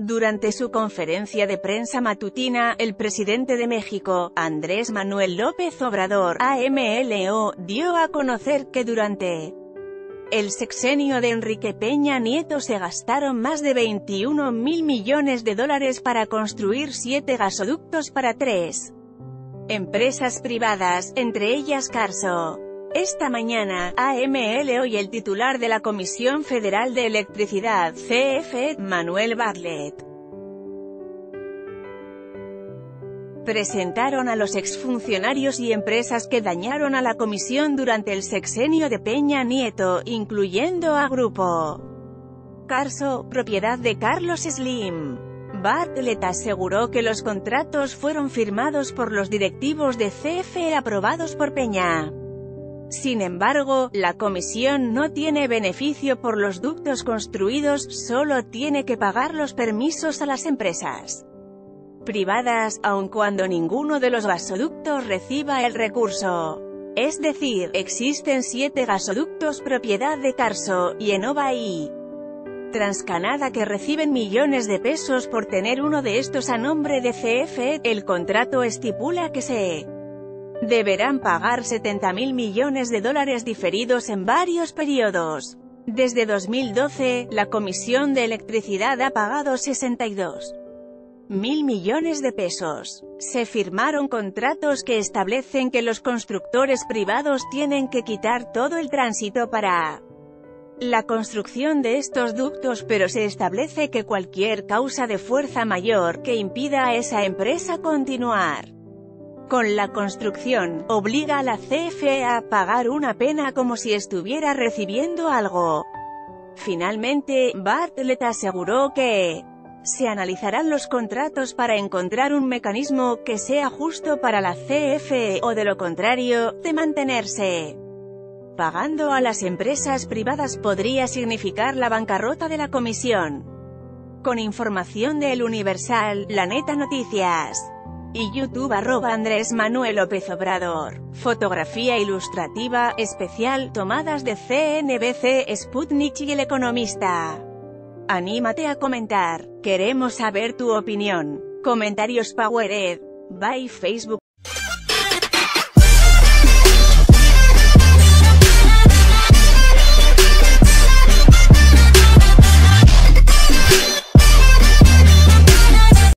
Durante su conferencia de prensa matutina, el presidente de México, Andrés Manuel López Obrador, AMLO, dio a conocer que durante el sexenio de Enrique Peña Nieto se gastaron más de 21 mil millones de dólares para construir siete gasoductos para tres empresas privadas, entre ellas Carso. Esta mañana, AMLO y el titular de la Comisión Federal de Electricidad, CFE, Manuel Bartlett, presentaron a los exfuncionarios y empresas que dañaron a la comisión durante el sexenio de Peña Nieto, incluyendo a Grupo Carso, propiedad de Carlos Slim. Bartlett aseguró que los contratos fueron firmados por los directivos de CFE aprobados por Peña. Sin embargo, la comisión no tiene beneficio por los ductos construidos, solo tiene que pagar los permisos a las empresas privadas, aun cuando ninguno de los gasoductos reciba el recurso. Es decir, existen siete gasoductos propiedad de Carso, y Enova y Transcanada que reciben millones de pesos por tener uno de estos a nombre de CFE, el contrato estipula que se deberán pagar 70 mil millones de dólares diferidos en varios periodos. Desde 2012, la Comisión de Electricidad ha pagado 62 mil millones de pesos. Se firmaron contratos que establecen que los constructores privados tienen que quitar todo el tránsito para la construcción de estos ductos pero se establece que cualquier causa de fuerza mayor que impida a esa empresa continuar con la construcción, obliga a la CFE a pagar una pena como si estuviera recibiendo algo. Finalmente, Bartlett aseguró que se analizarán los contratos para encontrar un mecanismo que sea justo para la CFE, o de lo contrario, de mantenerse pagando a las empresas privadas podría significar la bancarrota de la comisión. Con información de El Universal, La Neta Noticias y YouTube arroba Andrés Manuel López Obrador. Fotografía ilustrativa, especial, tomadas de CNBC, Sputnik y El Economista. Anímate a comentar, queremos saber tu opinión. Comentarios Powered. Bye Facebook.